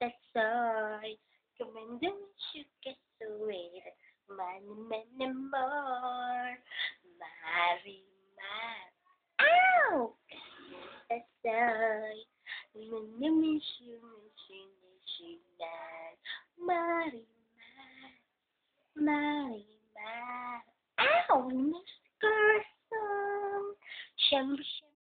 That's the. Come and don't you get so weird. Many, many more. Marry my. Ow! Come meet the sun. Many, many, many, many, Marry my. Marry my. Ow! Miss Gerson. Shimmy, shimmy.